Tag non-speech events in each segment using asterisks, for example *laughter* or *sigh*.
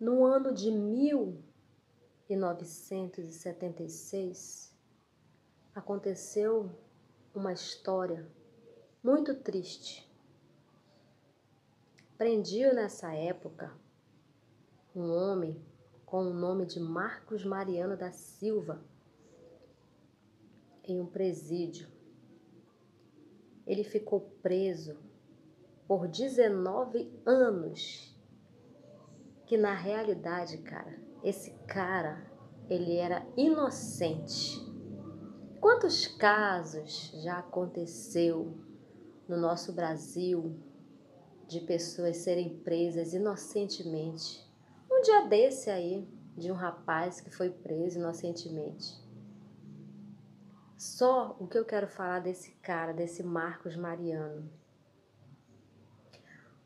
No ano de 1976, aconteceu uma história muito triste. Prendiam nessa época um homem com o nome de Marcos Mariano da Silva em um presídio. Ele ficou preso por 19 anos que na realidade, cara, esse cara, ele era inocente. Quantos casos já aconteceu no nosso Brasil de pessoas serem presas inocentemente? Um dia desse aí, de um rapaz que foi preso inocentemente. Só o que eu quero falar desse cara, desse Marcos Mariano.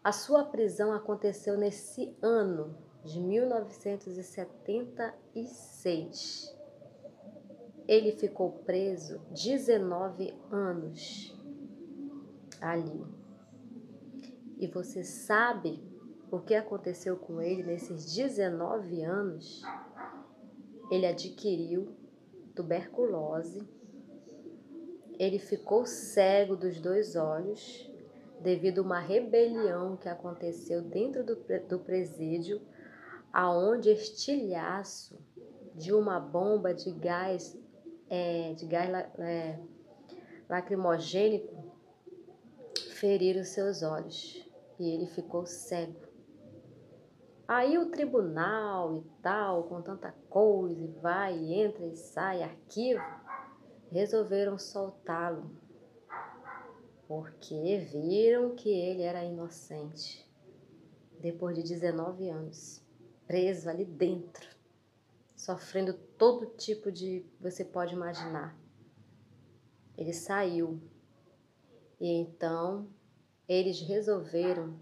A sua prisão aconteceu nesse ano de 1976. Ele ficou preso 19 anos ali. E você sabe o que aconteceu com ele nesses 19 anos? Ele adquiriu tuberculose, ele ficou cego dos dois olhos devido a uma rebelião que aconteceu dentro do, do presídio, aonde estilhaço de uma bomba de gás, é, de gás é, lacrimogênico feriram seus olhos e ele ficou cego. Aí o tribunal e tal, com tanta coisa, vai, entra e sai, arquivo, resolveram soltá-lo porque viram que ele era inocente. Depois de 19 anos, preso ali dentro, sofrendo todo tipo de você pode imaginar. Ele saiu. E então eles resolveram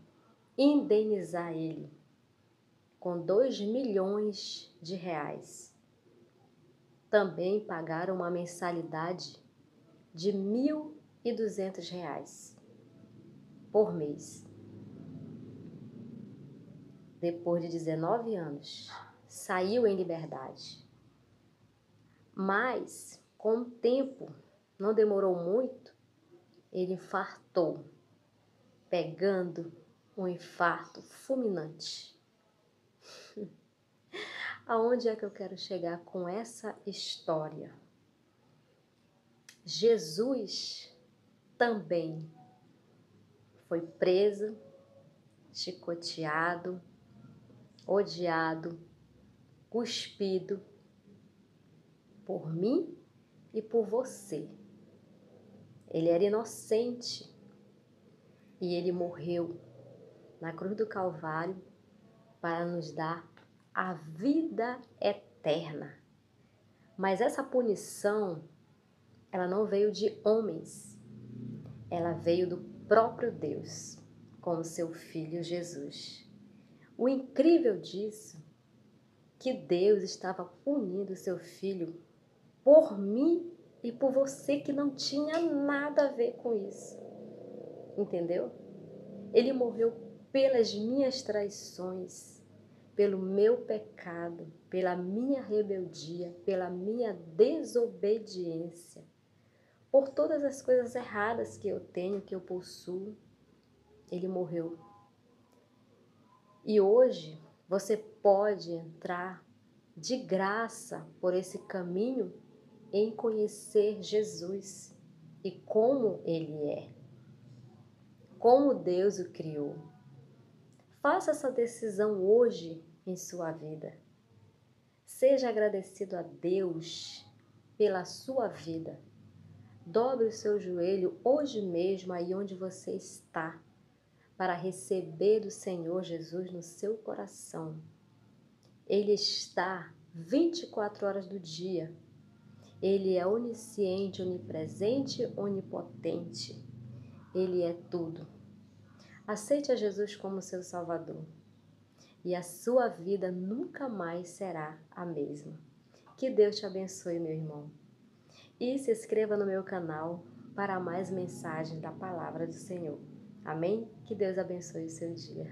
indenizar ele com 2 milhões de reais. Também pagaram uma mensalidade de mil e duzentos reais por mês. Depois de 19 anos, saiu em liberdade. Mas, com o tempo, não demorou muito, ele infartou, pegando um infarto fulminante. *laughs* Aonde é que eu quero chegar com essa história? Jesus também foi preso, chicoteado, odiado, cuspido por mim e por você. Ele era inocente e ele morreu na cruz do Calvário para nos dar a vida eterna. Mas essa punição, ela não veio de homens, ela veio do próprio Deus, com o seu filho Jesus. O incrível disso, que Deus estava punindo seu filho por mim e por você que não tinha nada a ver com isso. Entendeu? Ele morreu pelas minhas traições, pelo meu pecado, pela minha rebeldia, pela minha desobediência por todas as coisas erradas que eu tenho, que eu possuo. Ele morreu. E hoje você pode entrar de graça por esse caminho em conhecer Jesus e como ele é, como Deus o criou. Faça essa decisão hoje em sua vida. Seja agradecido a Deus pela sua vida Dobre o seu joelho hoje mesmo, aí onde você está, para receber do Senhor Jesus no seu coração. Ele está 24 horas do dia. Ele é onisciente, onipresente, onipotente. Ele é tudo. Aceite a Jesus como seu Salvador e a sua vida nunca mais será a mesma. Que Deus te abençoe, meu irmão e se inscreva no meu canal para mais mensagens da palavra do Senhor. Amém? Que Deus abençoe o seu dia.